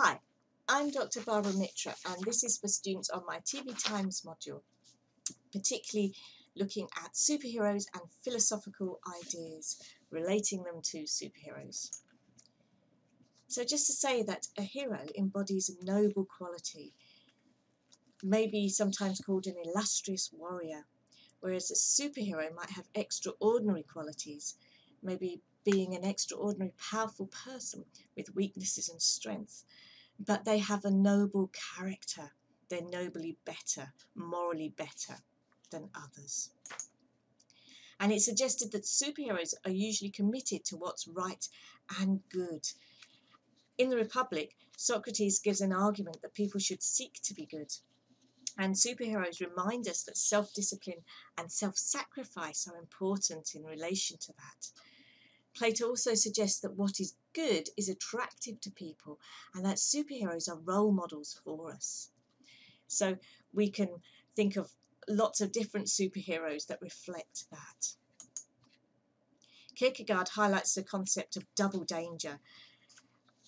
Hi, I'm Dr. Barbara Mitra, and this is for students on my TV Times module, particularly looking at superheroes and philosophical ideas, relating them to superheroes. So, just to say that a hero embodies a noble quality, maybe sometimes called an illustrious warrior, whereas a superhero might have extraordinary qualities, maybe being an extraordinary powerful person with weaknesses and strength, but they have a noble character. They're nobly better, morally better than others. And it's suggested that superheroes are usually committed to what's right and good. In the Republic, Socrates gives an argument that people should seek to be good. And superheroes remind us that self discipline and self sacrifice are important in relation to that. Plato also suggests that what is good is attractive to people and that superheroes are role models for us. So we can think of lots of different superheroes that reflect that. Kierkegaard highlights the concept of double danger.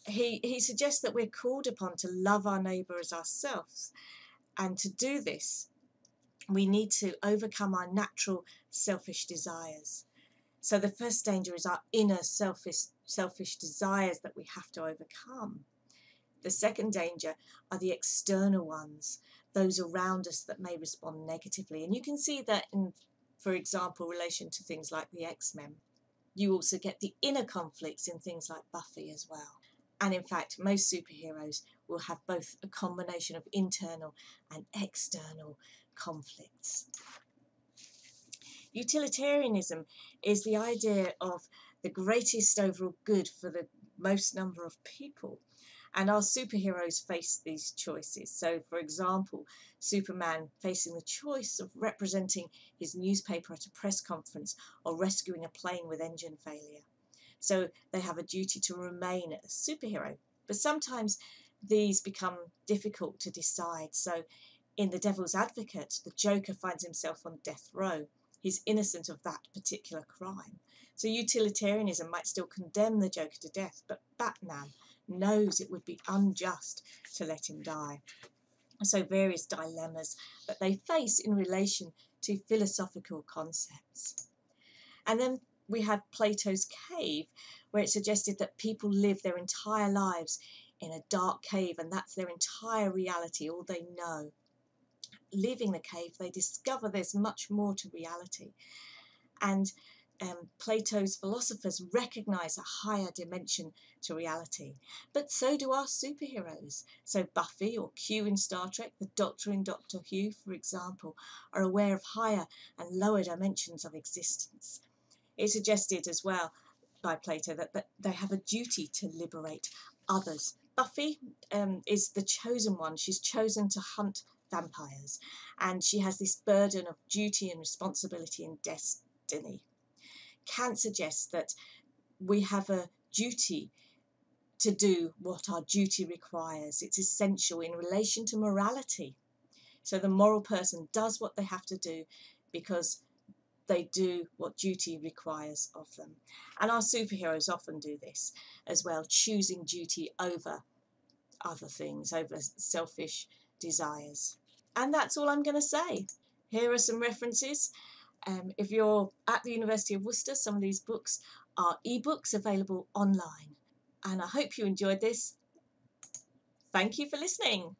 He, he suggests that we're called upon to love our neighbour as ourselves, and to do this, we need to overcome our natural selfish desires. So the first danger is our inner selfish, selfish desires that we have to overcome. The second danger are the external ones, those around us that may respond negatively. And you can see that in, for example, relation to things like the X-Men. You also get the inner conflicts in things like Buffy as well. And in fact, most superheroes will have both a combination of internal and external conflicts. Utilitarianism is the idea of the greatest overall good for the most number of people. And our superheroes face these choices. So, for example, Superman facing the choice of representing his newspaper at a press conference or rescuing a plane with engine failure. So, they have a duty to remain a superhero. But sometimes these become difficult to decide. So, in The Devil's Advocate, the Joker finds himself on death row he's innocent of that particular crime. So utilitarianism might still condemn the Joker to death, but Batman knows it would be unjust to let him die. So various dilemmas that they face in relation to philosophical concepts. And then we have Plato's cave, where it suggested that people live their entire lives in a dark cave and that's their entire reality, all they know leaving the cave, they discover there's much more to reality. And um, Plato's philosophers recognize a higher dimension to reality. But so do our superheroes. So Buffy or Q in Star Trek, the Doctor in Doctor Who, for example, are aware of higher and lower dimensions of existence. It's suggested as well by Plato that, that they have a duty to liberate others. Buffy um, is the chosen one. She's chosen to hunt vampires. And she has this burden of duty and responsibility and destiny. Kant suggests that we have a duty to do what our duty requires. It's essential in relation to morality. So the moral person does what they have to do because they do what duty requires of them. And our superheroes often do this as well, choosing duty over other things, over selfish desires. And that's all I'm going to say. Here are some references. Um, if you're at the University of Worcester, some of these books are ebooks available online. And I hope you enjoyed this. Thank you for listening.